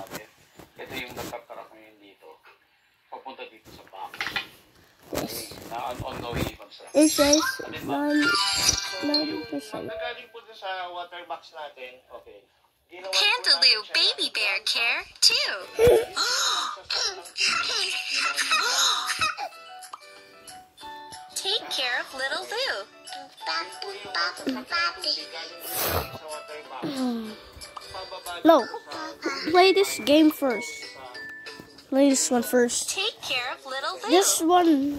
natin. Ito yung nagtatarak ngayon dito. Papunta dito sa back. This. Na on ongoing construction. It says Alin ba? nine So, nine yung percent. nagaling po sa water box natin, okay. Ginawa Pantaloo Baby Bear Care 2. Take care of little Lou. Po yung tubig galing sa water box. Pababa No. Play this game first. Play this one first. Take care of little Lou. This one.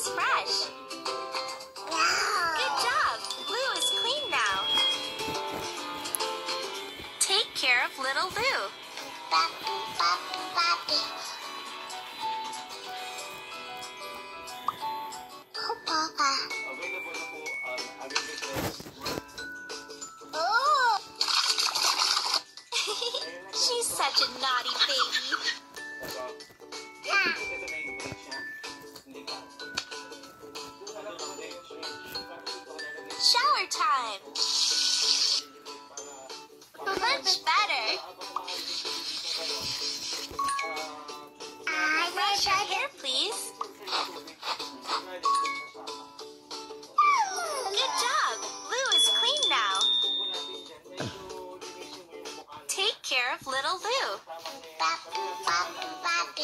Smells fresh. Good job. Lou is clean now. Take care of little Lou. Ang. Oh! She's such a naughty baby. Time. Much better. Brush your hair, please. Good job. Lou is clean now. Take care of little Lou. Help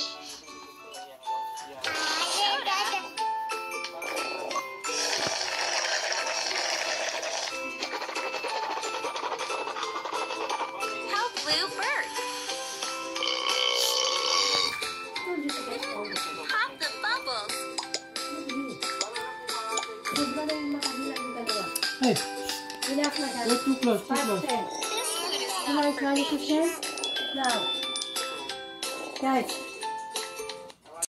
Lou birth. Pop the bubbles. Hey, na you're too close, too close. This food is Am I trying to share? Now. Guys,